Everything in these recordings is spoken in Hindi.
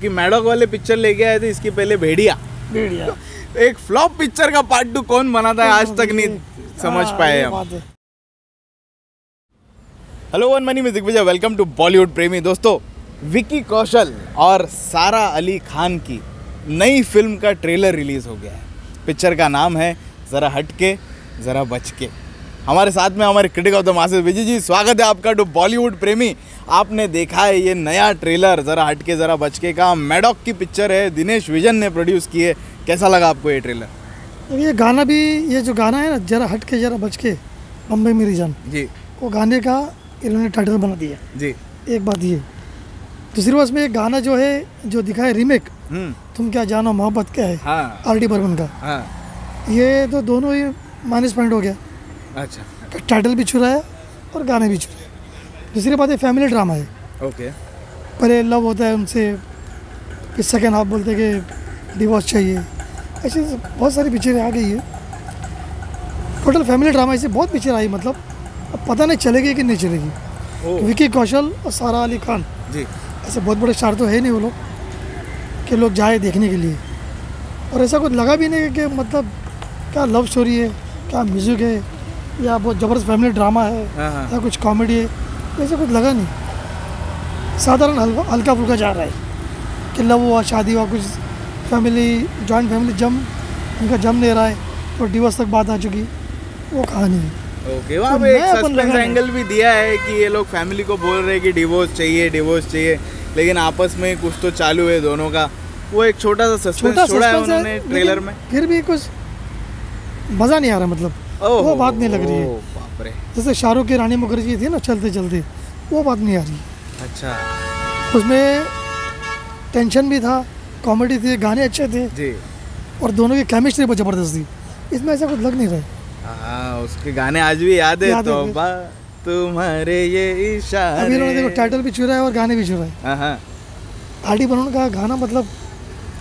कि मैडॉक वाले पिक्चर लेके आए थे इसके पहले भेड़िया। भेड़िया। एक फ्लॉप पिक्चर का पार्ट टू कौन बनाता है आज तक नहीं समझ हाँ, पाए हम। Hello one money music Vijay welcome to Bollywood प्रेमी दोस्तों विकी कौशल और सारा अली खान की नई फ़िल्म का ट्रेलर रिलीज़ हो गया है। पिक्चर का नाम है ज़रा हटके ज़रा बच के हमारे साथ में हमारे critic of the masses Vijay ji स्वागत है आपका टू बॉलीवुड प्रेमी। आपने देखा है ये नया ट्रेलर ज़रा हटके ज़रा बच के। मैडॉक की पिक्चर है दिनेश विजन ने प्रोड्यूस की है। कैसा लगा आपको ये ट्रेलर ये गाना भी ये जो गाना है ना जरा हट के जरा बच के बम्बई मेरी जान जी। वो गाने का इन्होंने टाइटल बना दिया। जी। एक बात ये दूसरी बात में एक गाना जो है जो दिखा है रीमेक हम्म। तुम क्या जानो मोहब्बत क्या है? हाँ। आर डी बर्मन का। हाँ। ये तो दोनों ही माइनस पॉइंट हो गया। अच्छा। टाइटल भी छुरा है और गाने भी छुरा है। दूसरी बात है फैमिली ड्रामा है। ओके पहले लव होता है उनसे फिर सेकेंड हाफ़ बोलते हैं कि डिवोर्स चाहिए। ऐसे बहुत सारी पिक्चरें आ गई है। टोटल फैमिली ड्रामा ऐसे बहुत पिक्चर आई मतलब अब पता नहीं चलेगी कि नहीं चलेगी। ओ विकी कौशल और सारा अली खान। जी। ऐसे बहुत बड़े स्टार तो है नहीं वो लोग कि लोग जाए देखने के लिए। और ऐसा कुछ लगा भी नहीं कि मतलब क्या लव स्टोरी है क्या म्यूज़िक है या बहुत ज़बरदस्त फैमिली ड्रामा है हाँ हाँ। या कुछ कॉमेडी है ऐसा कुछ लगा नहीं। साधारण हल्का फुल्का जा रहा है कि लव हुआ शादी हुआ कुछ फैमिली जॉइंट फैमिली जम उनका जम नहीं रहा है तो डिवोर्स तक बात आ चुकी वो कहानी है ओके वहाँ तो पे एक सस्पेंस एंगल भी दिया है कि ये लोग फैमिली को बोल रहे हैं कि डिवोर्स चाहिए डिवोर्स चाहिए लेकिन आपस में कुछ तो चालू है दोनों का। वो एक छोटा सा सस्पेंस छोड़ा है उन्होंने ट्रेलर में। फिर भी कुछ मज़ा नहीं आ रहा मतलब। वो बात नहीं लग रही है। जैसे शाहरुख की रानी मुखर्जी थी ना चलते चलते वो बात नहीं आ रही। अच्छा। उसमें टेंशन भी था कॉमेडी थी गाने अच्छे थे जी। और दोनों की केमिस्ट्री बहुत ज़बरदस्त थी। इसमें ऐसा कुछ लग नहीं रहा हाँ। उसके गाने आज भी याद है तो तुम्हारे ये इशारे। अभी इन्होंने देखो टाइटल भी छुरा है और गाने भी चुरा है। हाँ हाँ। आर डी बर्मन का गाना मतलब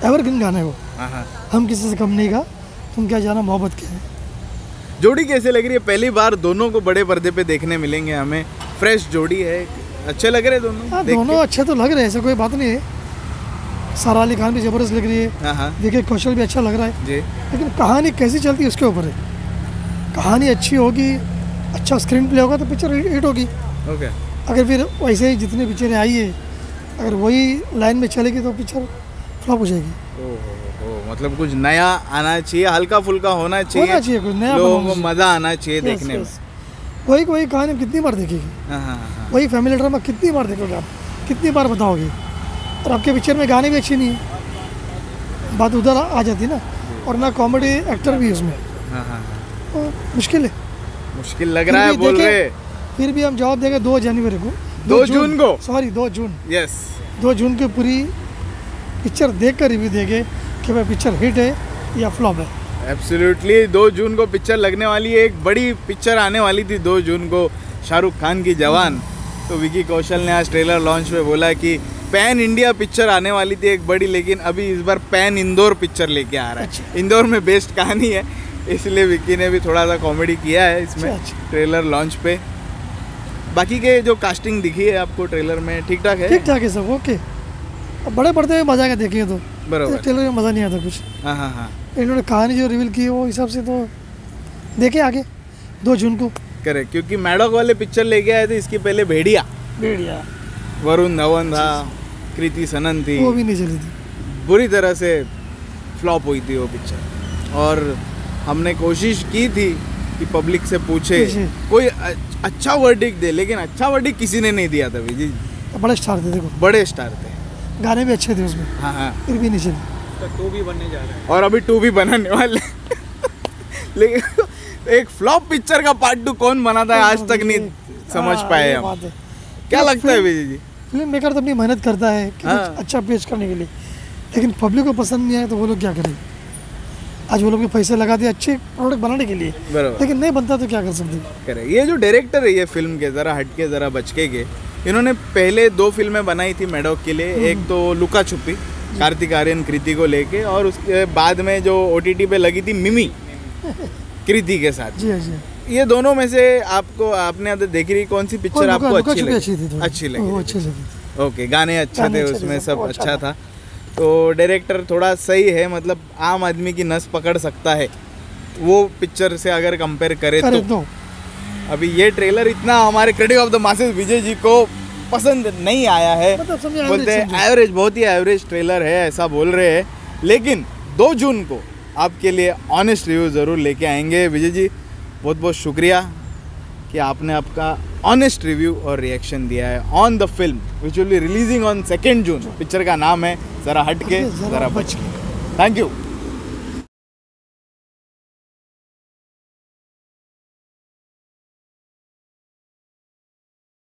एवरग्रीन गाना है वो। हाँ हाँ। हम किसी से कम नहीं गा तुम क्या जाना मोहब्बत है। जोड़ी कैसे लग रही है? पहली बार दोनों को बड़े पर्दे पे देखने मिलेंगे हमें। फ्रेश जोड़ी है। अच्छे लग रहे दोनों? हाँ देख दोनों अच्छे तो लग रहे हैं ऐसा कोई बात नहीं है। सारा अली खान भी ज़बरदस्त लग रही है। हाँ हाँ। विकी कौशल भी अच्छा लग रहा है। जी। लेकिन कहानी कैसी चलती है उसके ऊपर? है कहानी अच्छी होगी अच्छा स्क्रीन प्ले होगा तो पिक्चर हिट होगी। ओके अगर फिर वैसे ही जितनी पिक्चरें आई है अगर वही लाइन में चलेगी तो पिक्चर फ्लॉप हो जाएगी ओ, मतलब कुछ नया आना चाहिए हल्का फुल्का होना चाहिए होना चाहिए कुछ नया लोगों को मज़ा आना चाहिए देखने में। वही वही कहानी कितनी बार देखेगी हाँ हाँ हाँ। वही फैमिली ड्रामा कितनी बार देखोगे आप? कितनी बार बताओगे? और आपके पिक्चर में गाने भी अच्छे नहीं है। बात उधर आ जाती ना। और ना कॉमेडी एक्टर भी है उसमें। तो मुश्किल है। मुश्किल लग रहा है बोल रहे। फिर भी हम जवाब देंगे दो जनवरी को। दो जून। को? सॉरी दो जून। यस दो जून की पूरी पिक्चर देख कर रिव्यू देंगे कि भाई पिक्चर हिट है या फ्लॉप है। एब्सोल्युटली दो जून को पिक्चर लगने वाली है। एक बड़ी पिक्चर आने वाली थी दो जून को शाहरुख खान की जवान। तो विकी कौशल ने आज ट्रेलर लॉन्च में बोला कि पैन इंडिया पिक्चर आने वाली थी एक बड़ी लेकिन अभी इस बार पैन इंदौर पिक्चर लेके आ रहा है। अच्छा। इंदौर में बेस्ट कहानी है इसलिए विकी ने भी थोड़ा सा कॉमेडी किया है इसमें अच्छा, अच्छा। ट्रेलर लॉन्च पे। बाकी के जो कास्टिंग दिखी है आपको ट्रेलर में ठीक ठाक है? ठीक ठाक है सब ओके बड़े पड़ते हुए मज़ा आएगा देखेंगे तो। बराबर। ट्रेलर में मज़ा नहीं आता कुछ। हाँ हाँ हाँ। इन्होंने कहानी जो रिवील की है वो हिसाब से तो देखे आगे दो जून को। करेक्ट क्योंकि मैडॉक वाले पिक्चर लेके आए थे इसके पहले भेड़िया। भेड़िया। वरुण धवन था कृति सनन थी। वो भी नहीं चली थी। बुरी तरह से फ्लॉप हुई थी वो पिक्चर। और हमने कोशिश की थी कि पब्लिक से पूछे पूछे। कोई अच्छा वर्डिक दे लेकिन अच्छा वर्डिक किसी ने नहीं दिया था विजी। बड़े स्टार थे देखो। बड़े स्टार थे। गाने भी अच्छे थे उसमें। हाँ हाँ। फिर भी नहीं चली। और अभी टू भी बनाने वाले लेकिन एक फ्लॉप पिक्चर का पार्ट टू कौन बनाता है आज तक नहीं समझ हाँ, पाए हम। क्या लगता है विजय जी? फ़िल्म मेकर तो अपनी मेहनत करता है कि हाँ। अच्छा पेश करने के लिए। लेकिन पब्लिक को पसंद नहीं आए तो वो लोग क्या करें? आज वो लोग पैसे लगा दिए अच्छे प्रोडक्ट बनाने के लिए। लेकिन नहीं बनता तो क्या कर सकते? करे। ये जो डायरेक्टर है ये फ़िल्म के ज़रा हटके ज़रा बचके के इन्होंने पहले दो फ़िल्में बनाई थी मेडोक के लिए। एक तो लुका छुपी कार्तिक आर्यन कृति को लेके और उसके बाद में जो ओटीटी पे लगी थी मिमी कृति के साथ। जी जी। ये दोनों में से आपको आपने देखी रही? कौन सी पिक्चर आपको अच्छी लगी? अच्छी लगी ओके गाने अच्छे थे उसमें सब अच्छा अच्छा था। तो डायरेक्टर थोड़ा सही है मतलब आम आदमी की नस पकड़ सकता है। वो पिक्चर से अगर कंपेयर करे तो। अभी ये ट्रेलर इतना हमारे critic of the masses Vijay ji को पसंद नहीं आया है। मतलब बोलते हैं एवरेज बहुत ही एवरेज ट्रेलर है ऐसा बोल रहे हैं। लेकिन दो जून को आपके लिए ऑनेस्ट रिव्यू ज़रूर लेके आएँगे। विजय जी बहुत बहुत शुक्रिया कि आपने आपका ऑनेस्ट रिव्यू और रिएक्शन दिया है on the film which will be releasing on second June picture का नाम है ज़रा हट के जरा बच के। Thank you